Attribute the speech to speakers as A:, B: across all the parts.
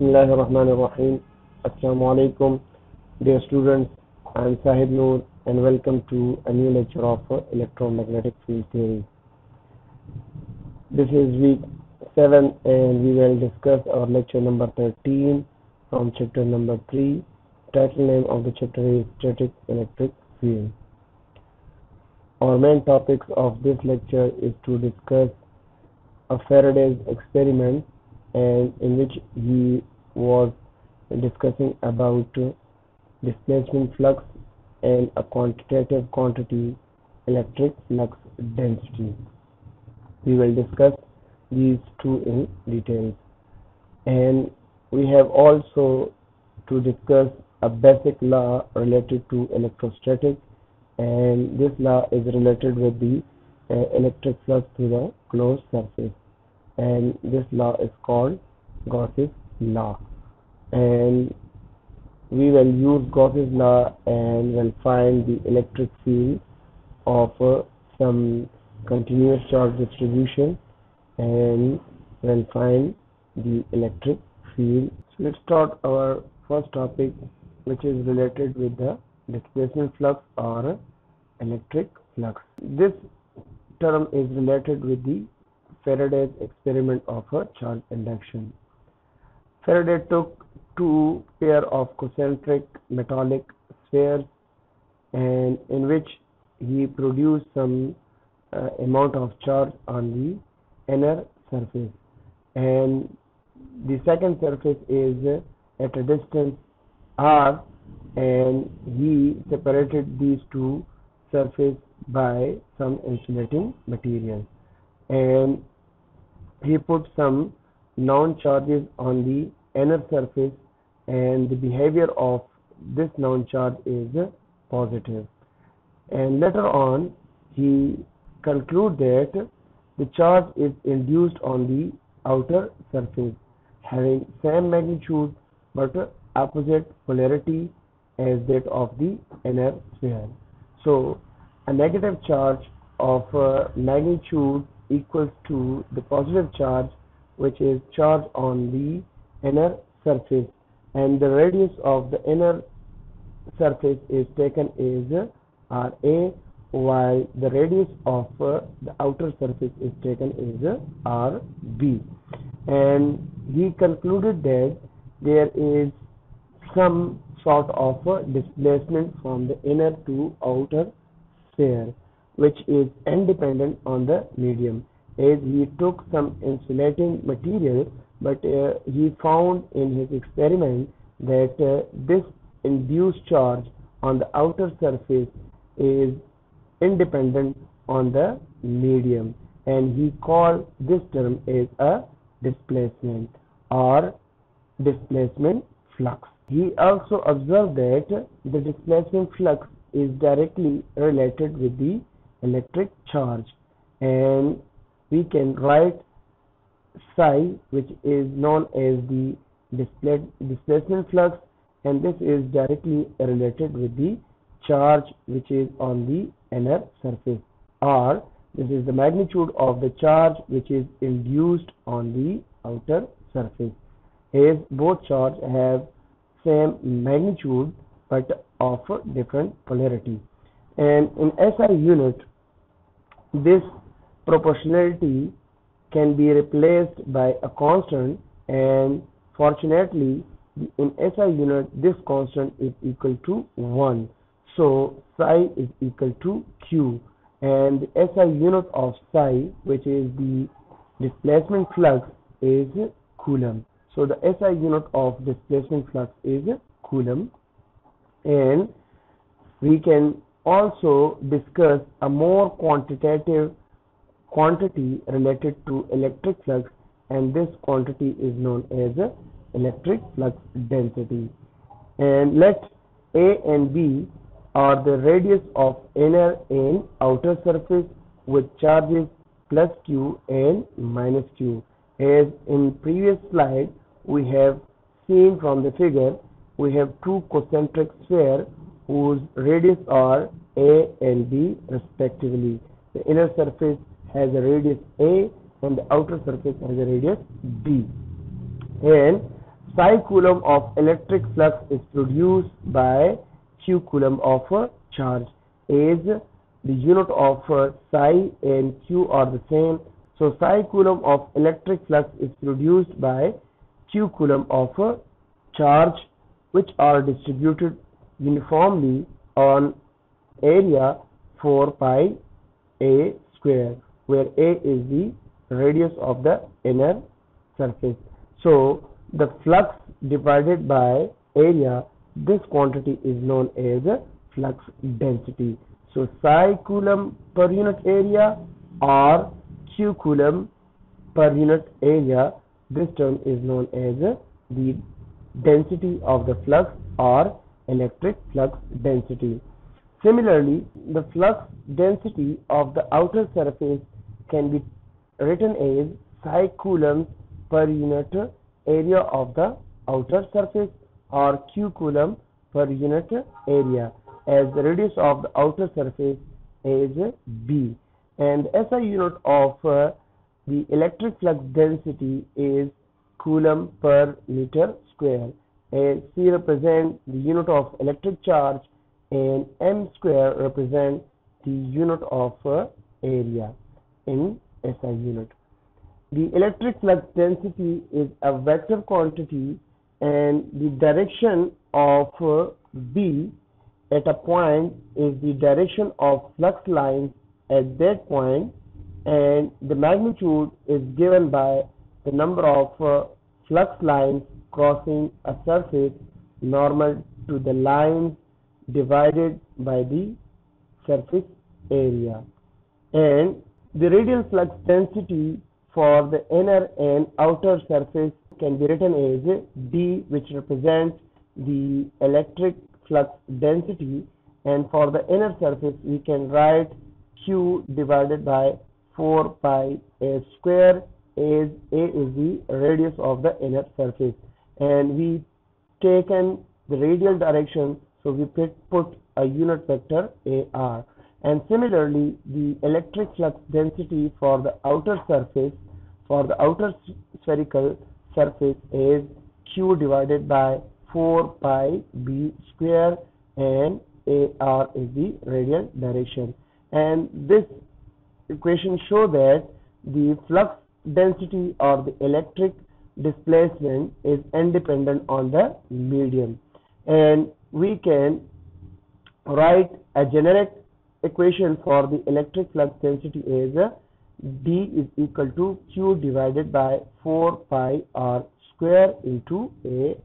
A: Bismillahir Rahmanir Rahim. Assalamu alaikum. Dear students, I am Sahib Noor and welcome to a new lecture of electromagnetic field theory. This is week 7 and we will discuss our lecture number 13 from chapter number 3. Title name of the chapter is Static Electric Field. Our main topics of this lecture is to discuss a Faraday's experiment and in which he was discussing about uh, displacement flux and a quantitative quantity electric flux density. We will discuss these two in detail. And we have also to discuss a basic law related to electrostatic and this law is related with the uh, electric flux through the closed surface and this law is called Gauss's law and we will use Gauss's law and will find the electric field of uh, some continuous charge distribution and will find the electric field. So let's start our first topic which is related with the displacement flux or electric flux. This term is related with the Faraday's experiment of a charge induction. Faraday took two pair of concentric metallic spheres and in which he produced some uh, amount of charge on the inner surface. And the second surface is at a distance r and he separated these two surfaces by some insulating material. And he put some non charges on the inner surface and the behavior of this noun charge is positive. positive and later on he conclude that the charge is induced on the outer surface having same magnitude but opposite polarity as that of the inner sphere so a negative charge of uh, magnitude equals to the positive charge which is charge on the inner surface. And the radius of the inner surface is taken as RA while the radius of uh, the outer surface is taken as RB. And he concluded that there is some sort of uh, displacement from the inner to outer sphere which is independent on the medium. As he took some insulating material but uh, he found in his experiment that uh, this induced charge on the outer surface is independent on the medium and he called this term as a displacement or displacement flux. He also observed that the displacement flux is directly related with the electric charge and we can write psi which is known as the displacement flux and this is directly related with the charge which is on the inner surface. Or this is the magnitude of the charge which is induced on the outer surface. As both charge have same magnitude but of different polarity. And in SI unit this proportionality can be replaced by a constant and fortunately in SI unit this constant is equal to 1 so psi is equal to q and the SI unit of psi which is the displacement flux is coulomb. So the SI unit of displacement flux is coulomb. And we can also discuss a more quantitative quantity related to electric flux and this quantity is known as electric flux density. And let A and B are the radius of inner and outer surface with charges plus q and minus q. As in previous slide we have seen from the figure we have two concentric sphere whose radius are a and b respectively. The inner surface has a radius a and the outer surface has a radius b. And psi coulomb of electric flux is produced by q coulomb of a charge. As the unit of uh, psi and q are the same so psi coulomb of electric flux is produced by q coulomb of a charge which are distributed uniformly on area 4 pi a square where a is the radius of the inner surface. So the flux divided by area this quantity is known as flux density. So psi coulomb per unit area or q coulomb per unit area this term is known as the density of the flux or electric flux density. Similarly the flux density of the outer surface can be written as psi coulombs per unit area of the outer surface or q coulomb per unit area as the radius of the outer surface is b. And SI unit of uh, the electric flux density is coulomb per meter square as C represents the unit of electric charge and m square represents the unit of uh, area in SI unit. The electric flux density is a vector quantity and the direction of uh, B at a point is the direction of flux lines at that point and the magnitude is given by the number of uh, flux lines crossing a surface normal to the lines divided by the surface area and the radial flux density for the inner and outer surface can be written as D which represents the electric flux density. And for the inner surface we can write Q divided by 4 pi a square as A is the radius of the inner surface. And we taken the radial direction so we put a unit vector AR and similarly the electric flux density for the outer surface for the outer spherical surface is q divided by 4 pi b square and ar is the radial direction. And this equation show that the flux density or the electric displacement is independent on the medium. And we can write a generic equation for the electric flux density is uh, D is equal to Q divided by 4 pi R square into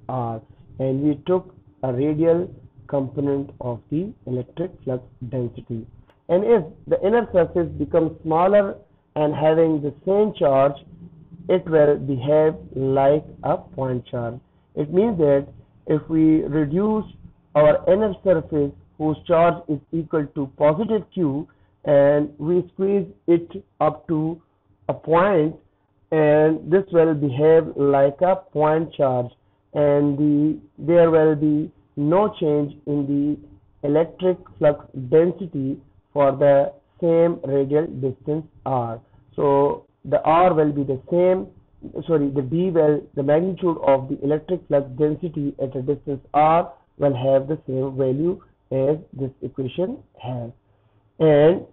A: AR and we took a radial component of the electric flux density. And if the inner surface becomes smaller and having the same charge it will behave like a point charge it means that if we reduce our inner surface whose charge is equal to positive q and we squeeze it up to a point and this will behave like a point charge and the there will be no change in the electric flux density for the same radial distance r. So the r will be the same sorry the d will the magnitude of the electric flux density at a distance r will have the same value as this equation has and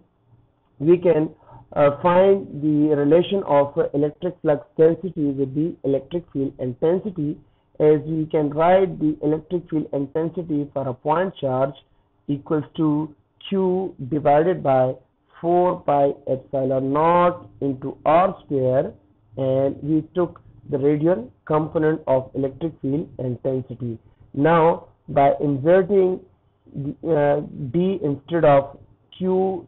A: we can uh, find the relation of uh, electric flux density with the electric field intensity as we can write the electric field intensity for a point charge equals to q divided by 4 pi epsilon naught into r square and we took the radial component of electric field intensity. Now by inserting uh, d instead of q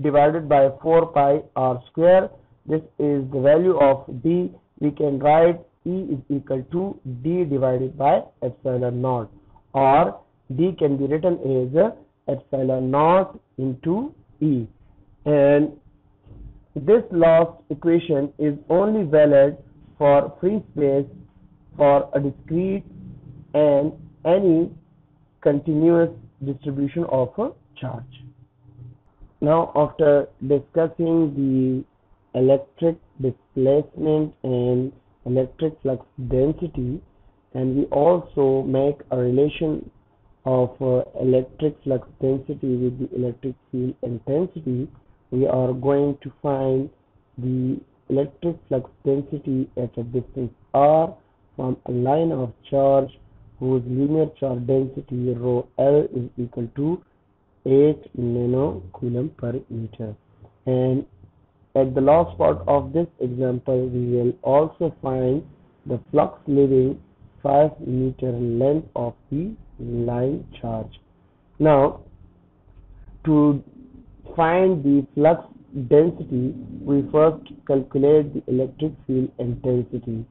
A: divided by 4 pi r square. This is the value of d we can write e is equal to d divided by epsilon naught or d can be written as epsilon naught into e. And this last equation is only valid for free space for a discrete and any continuous distribution of a charge. Now after discussing the electric displacement and electric flux density, and we also make a relation of uh, electric flux density with the electric field intensity, we are going to find the electric flux density at a distance r from a line of charge whose linear charge density rho L is equal to 8 nanocoulomb per meter. And at the last part of this example, we will also find the flux leaving 5 meter length of the line charge. Now, to find the flux density, we first calculate the electric field intensity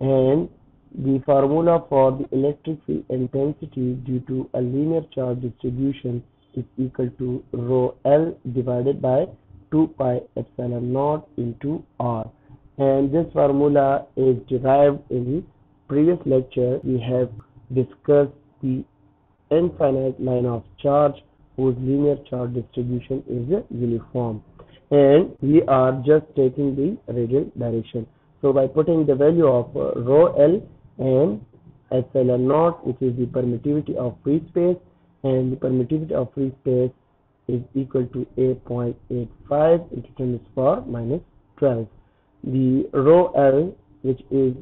A: and the formula for the electric field intensity due to a linear charge distribution is equal to rho L divided by 2 pi epsilon naught into R. And this formula is derived in the previous lecture. We have discussed the infinite line of charge whose linear charge distribution is uniform. And we are just taking the radial direction. So by putting the value of uh, rho L and epsilon naught which is the permittivity of free space and the permittivity of free space is equal to 8.85 into 10 to the power minus 12 the rho L which is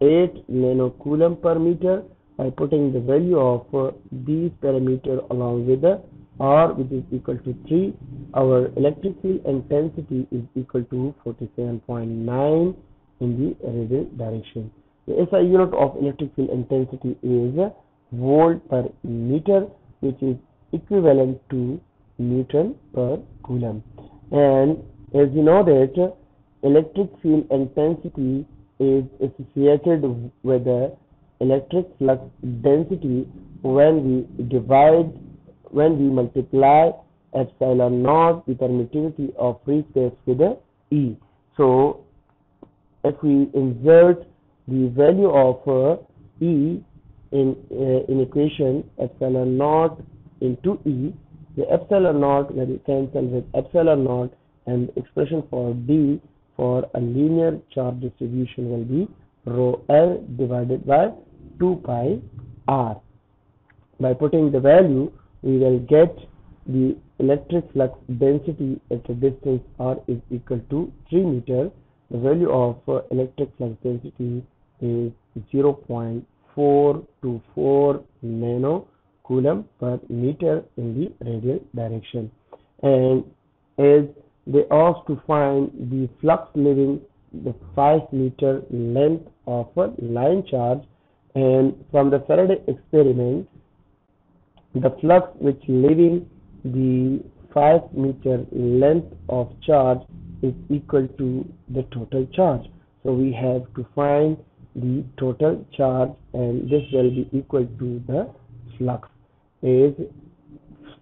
A: 8 nanocoulomb per meter by putting the value of uh, these parameter along with the R which is equal to 3 our electric field intensity is equal to 47.9 in the radial direction the SI unit of electric field intensity is volt per meter which is equivalent to Newton per coulomb and as you know that electric field intensity is associated with the electric flux density when we divide when we multiply epsilon naught the permittivity of free space with the E. So if we insert the value of uh, E in uh, in equation epsilon naught into E the epsilon naught will cancel with epsilon naught and expression for D for a linear charge distribution will be rho L divided by 2 pi R. By putting the value, we will get the electric flux density at a distance r is equal to 3 meter. The value of uh, electric flux density is 0.424 nano coulomb per meter in the radial direction. And as they asked to find the flux leaving the 5 meter length of a line charge and from the Faraday experiment the flux which leaving the 5 meter length of charge is equal to the total charge so we have to find the total charge and this will be equal to the flux. Is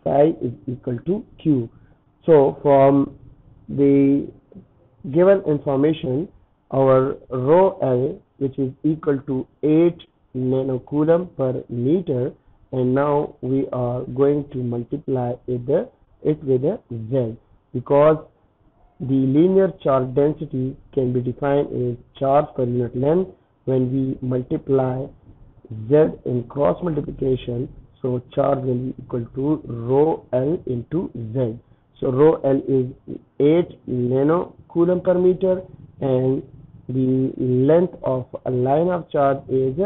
A: psi is equal to q. So from the given information our rho L which is equal to 8 nanocoulomb per meter and now we are going to multiply it, it with a Z. Because the linear charge density can be defined as charge per unit length when we multiply Z in cross multiplication so charge will be equal to rho L into Z so rho L is 8 nano coulomb per meter and the length of a line of charge is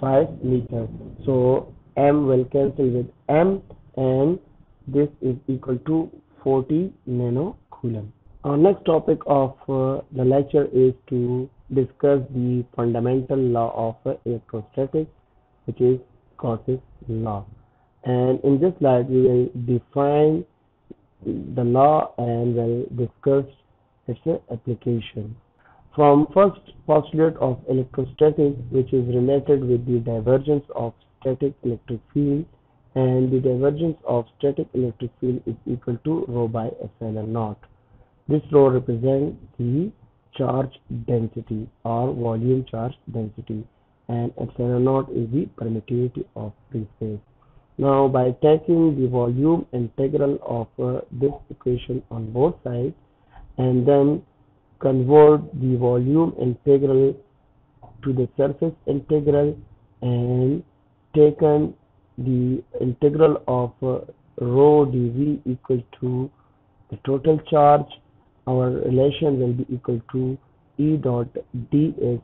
A: 5 meters. So m will cancel with m and this is equal to 40 nano coulomb. Our next topic of uh, the lecture is to discuss the fundamental law of electrostatics which is Gauss's law. And in this slide we will define the law and will discuss its application. From first postulate of electrostatics which is related with the divergence of static electric field and the divergence of static electric field is equal to rho by epsilon naught. This rho represents the charge density or volume charge density and epsilon naught is the permittivity of free space. Now by taking the volume integral of uh, this equation on both sides and then convert the volume integral to the surface integral and taken the integral of uh, rho dv equal to the total charge our relation will be equal to E dot ds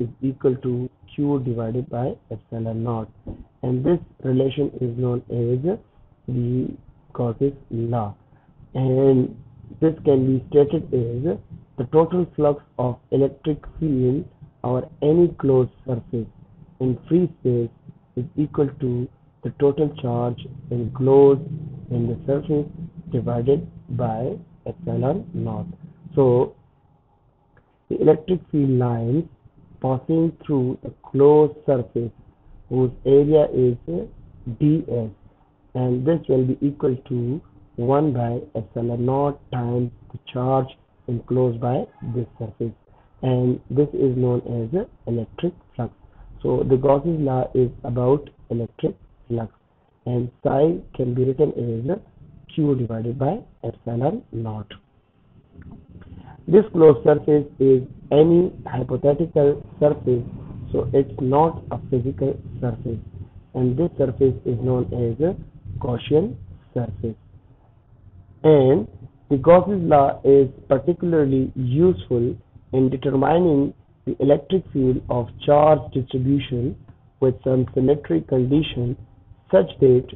A: is equal to q divided by epsilon naught. And this relation is known as the Gauss's law. And this can be stated as the total flux of electric field over any closed surface in free space is equal to the total charge enclosed in the surface divided by epsilon naught. So the electric field lines passing through a closed surface whose area is ds and this will be equal to 1 by epsilon naught times the charge enclosed by this surface and this is known as electric flux. So the Gauss's law is about electric flux and psi can be written as q divided by epsilon naught. This closed surface is any hypothetical surface so it's not a physical surface and this surface is known as a Gaussian surface and the Gauss's law is particularly useful in determining the electric field of charge distribution with some symmetry condition such that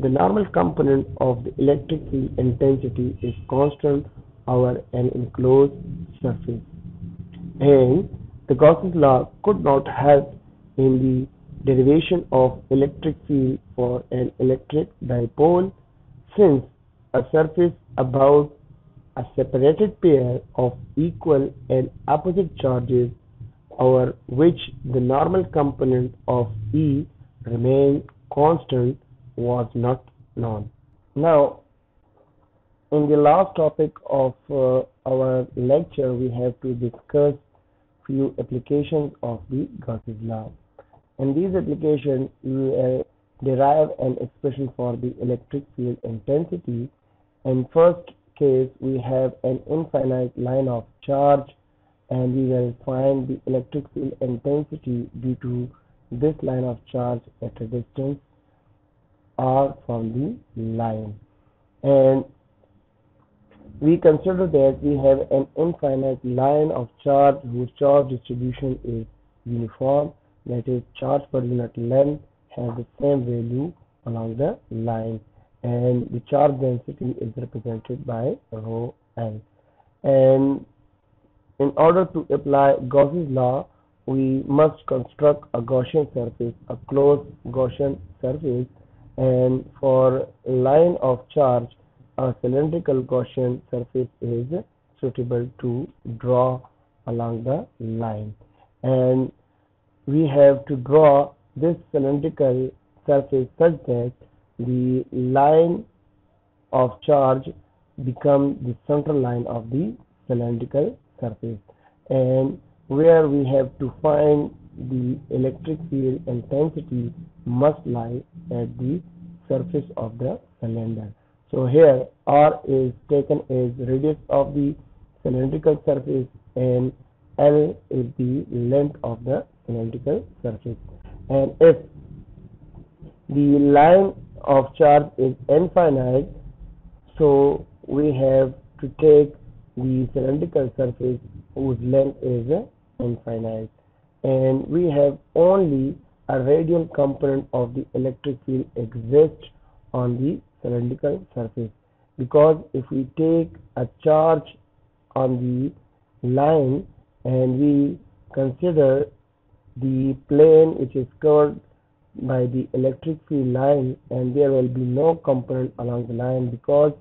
A: the normal component of the electric field intensity is constant over an enclosed surface. And the Gauss's law could not help in the derivation of electric field for an electric dipole since a surface about a separated pair of equal and opposite charges over which the normal component of E remains constant was not known. Now, in the last topic of uh, our lecture, we have to discuss few applications of the Gauss's law. In these applications, we uh, derive an expression for the electric field intensity. In first case, we have an infinite line of charge and we will find the electric field intensity due to this line of charge at a distance r from the line. And we consider that we have an infinite line of charge whose charge distribution is uniform. That is charge per unit length has the same value along the line. And the charge density is represented by rho l and in order to apply Gauss's law, we must construct a Gaussian surface, a closed Gaussian surface, and for line of charge, a cylindrical Gaussian surface is suitable to draw along the line. And we have to draw this cylindrical surface such that the line of charge become the central line of the cylindrical surface and where we have to find the electric field intensity must lie at the surface of the cylinder. So here R is taken as radius of the cylindrical surface and L is the length of the cylindrical surface. And if the line of charge is infinite, so we have to take the cylindrical surface whose length is infinite and we have only a radial component of the electric field exists on the cylindrical surface. Because if we take a charge on the line and we consider the plane which is covered by the electric field line and there will be no component along the line because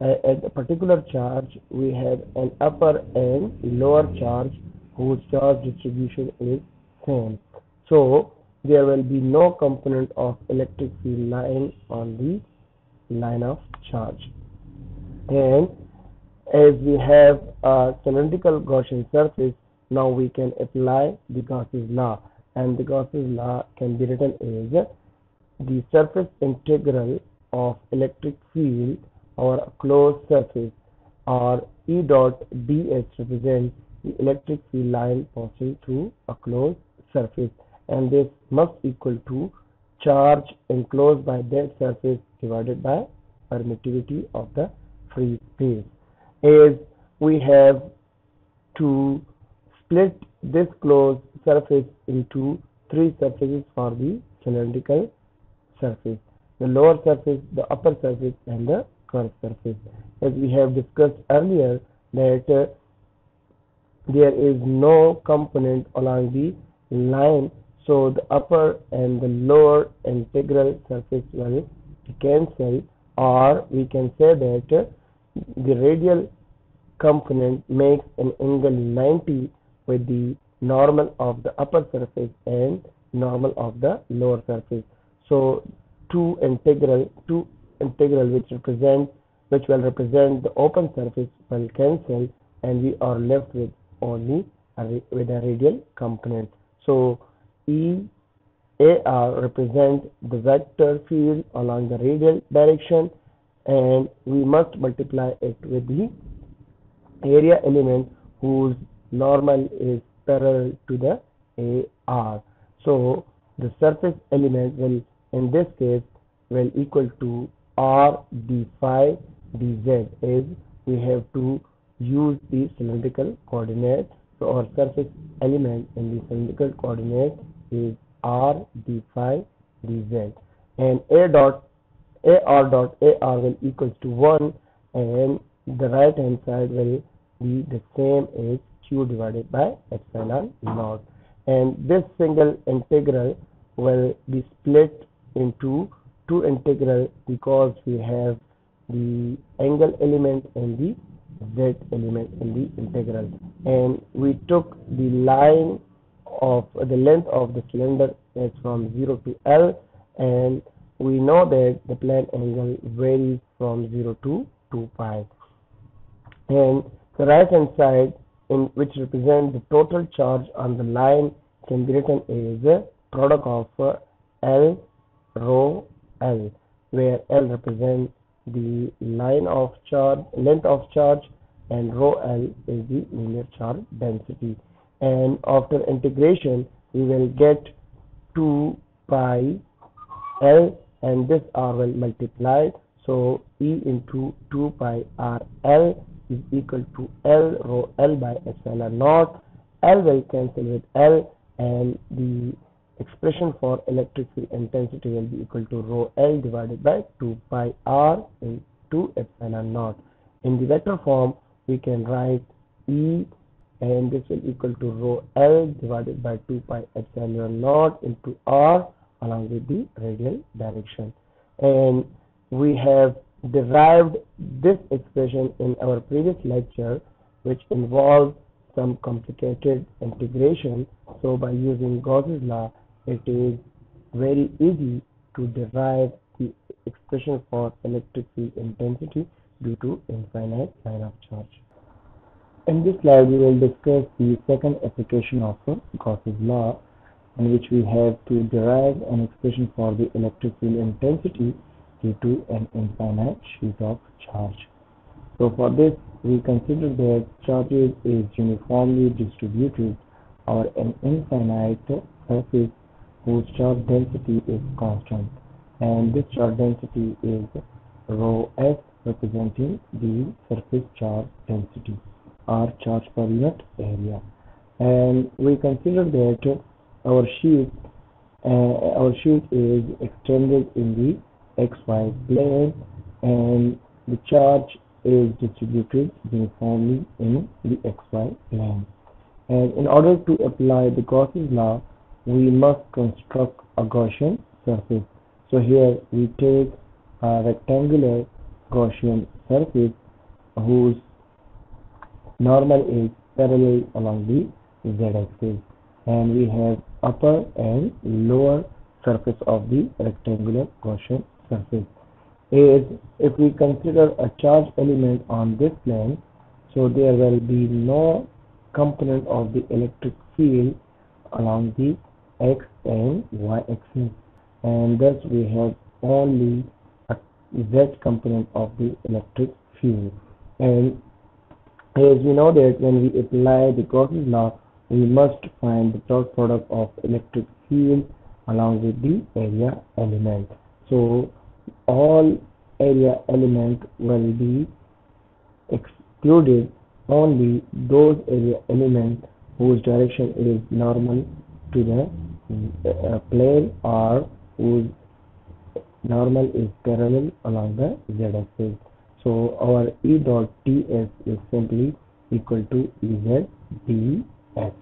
A: uh, at a particular charge we have an upper and lower charge whose charge distribution is same so there will be no component of electric field line on the line of charge. And as we have a cylindrical Gaussian surface now we can apply the Gauss's law. And the Gauss's law can be written as the surface integral of electric field or a closed surface or E dot ds represents the electric field line passing through a closed surface and this must equal to charge enclosed by that surface divided by permittivity of the free space. As we have to split this closed surface into three surfaces for the cylindrical surface the lower surface the upper surface and the curved surface. As we have discussed earlier that uh, there is no component along the line. So the upper and the lower integral surface will cancel or we can say that the radial component makes an angle 90 with the normal of the upper surface and normal of the lower surface. So two integral two integral which represent which will represent the open surface will cancel and we are left with only with a radial component so E AR represent the vector field along the radial direction and we must multiply it with the area element whose normal is parallel to the AR. So the surface element will in this case will equal to R d phi dz is we have to use the cylindrical coordinate. So our surface element in the cylindrical coordinate is R d phi dz and A dot AR dot AR will equals to 1 and the right hand side will be the same as q divided by epsilon naught and this single integral will be split into two integral because we have the angle element and the z element in the integral. And we took the line of the length of the cylinder is from 0 to L and we know that the plane angle varies from 0 to 2 pi. And the right hand side in which represent the total charge on the line can be written as a product of uh, L rho L where L represents the line of charge length of charge and rho L is the linear charge density. And after integration we will get 2 pi L and this R will multiply. So E into 2 pi R L is equal to L rho L by epsilon naught. L will cancel with L and the expression for electric field intensity will be equal to rho L divided by 2 pi R into epsilon naught. In the vector form, we can write E and this will equal to rho L divided by 2 pi epsilon naught into R along with the radial direction. And we have derived this expression in our previous lecture which involves some complicated integration. So by using Gauss's law, it is very easy to derive the expression for electric field intensity due to infinite line of charge. In this slide, we will discuss the second application of Gauss's law in which we have to derive an expression for the electric field intensity due to an infinite sheet of charge. So for this, we consider that charges is uniformly distributed or an infinite surface whose charge density is constant and this charge density is rho s representing the surface charge density or charge per unit area. And we consider that our sheet uh, our sheet is extended in the xy plane and the charge is distributed uniformly in the xy plane and in order to apply the Gauss's law we must construct a Gaussian surface. So here we take a rectangular Gaussian surface whose normal is parallel along the z-axis and we have upper and lower surface of the rectangular Gaussian surface. Is if we consider a charge element on this plane, so there will be no component of the electric field along the x and y axis and thus we have only a z component of the electric field and as we know that when we apply the Gauss's law we must find the dot product of electric field along with the area element. So all area element will be excluded only those area elements whose direction is normal to the uh, plane or whose normal is parallel along the z-axis. So our E dot ds is simply equal to Ez ds.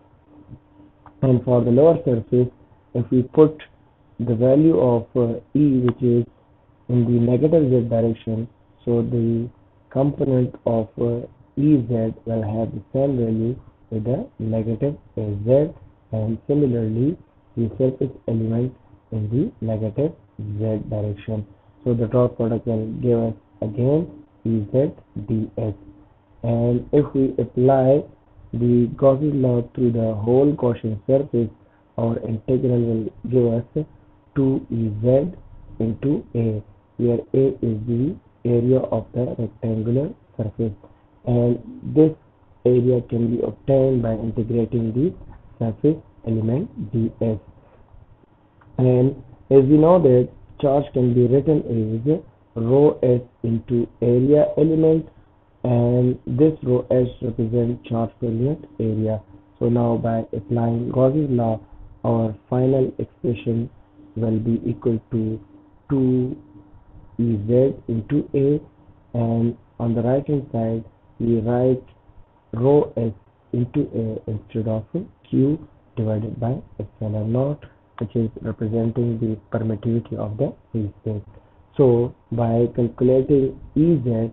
A: And for the lower surface, if we put the value of uh, E which is in the negative z direction, so the component of uh, Ez will have the same value with the negative z and similarly the surface element in the negative z direction. So the dot product will give us again Ez ds. And if we apply the Gauss's law through the whole Gaussian surface, our integral will give us 2Ez into A, where A is the area of the rectangular surface. And this area can be obtained by integrating the surface element ds. And as we know that charge can be written as rho s into area element and this rho s represents charge per unit area. So now by applying Gauss's law, our final expression will be equal to 2 Ez into A and on the right hand side we write rho s into A instead of Q divided by epsilon naught which is representing the permittivity of the free space. So by calculating Ez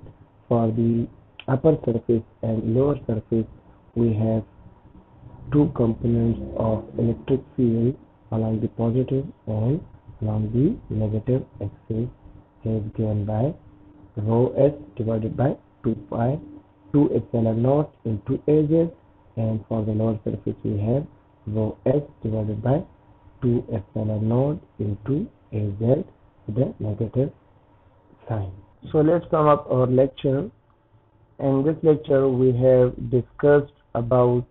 A: for the upper surface and lower surface we have two components of electric field along the positive and along the negative axis is given by rho s divided by 2 pi 2 epsilon naught into Az and for the lower surface we have rho s divided by 2 epsilon naught into Az with the negative sign. So let's sum up our lecture. In this lecture we have discussed about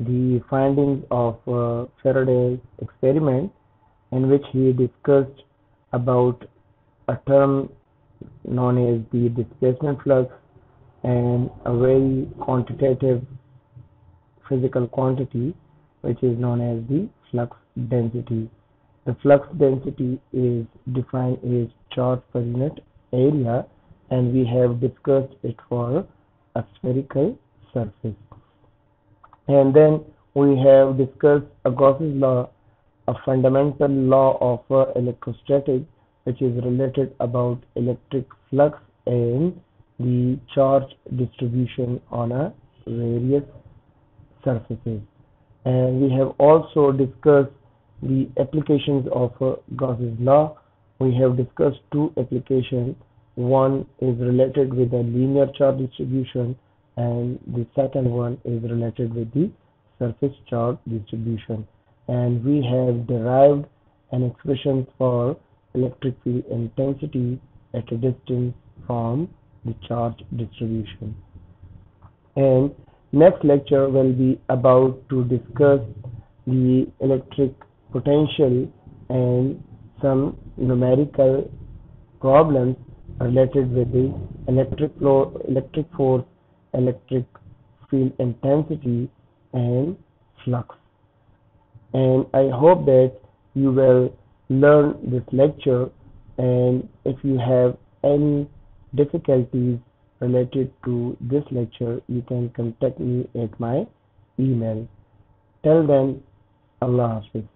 A: the findings of uh, Faraday's experiment in which he discussed about a term known as the displacement flux and a very quantitative physical quantity which is known as the flux density. The flux density is defined as charge per unit area and we have discussed it for a spherical surface and then we have discussed a Gauss's law, a fundamental law of electrostatics which is related about electric flux and the charge distribution on a various surfaces. And we have also discussed the applications of uh, Gauss's law. We have discussed two applications. One is related with the linear charge distribution and the second one is related with the surface charge distribution and we have derived an expression for electric field intensity at a distance from the charge distribution and next lecture will be about to discuss the electric potential and some numerical problems related with the electric flow electric force electric field intensity and flux. And I hope that you will learn this lecture. And if you have any difficulties related to this lecture you can contact me at my email. Till then Allah Hafiz